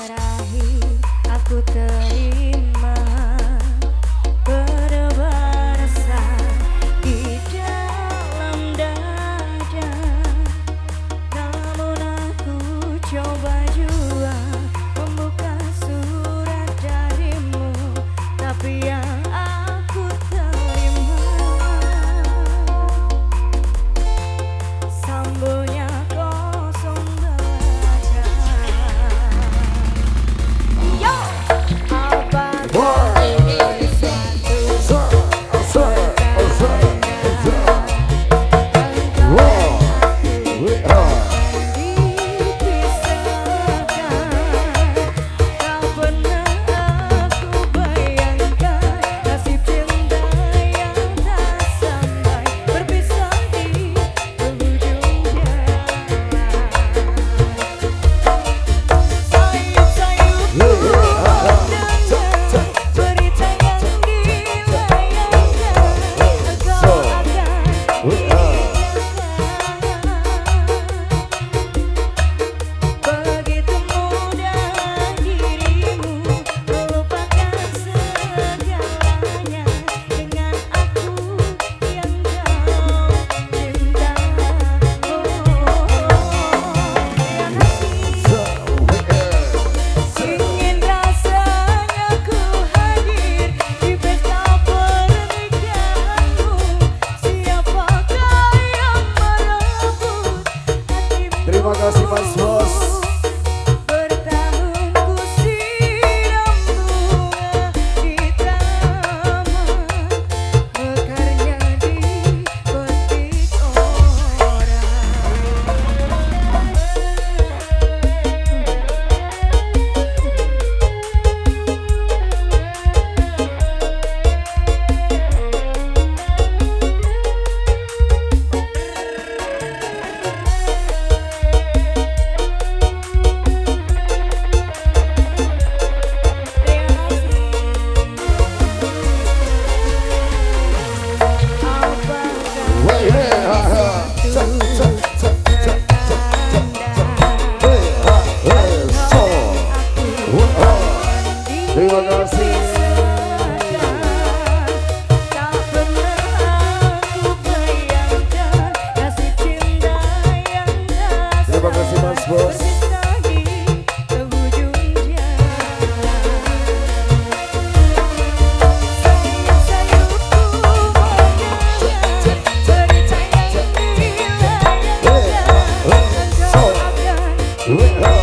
terakhir aku terima Whoa.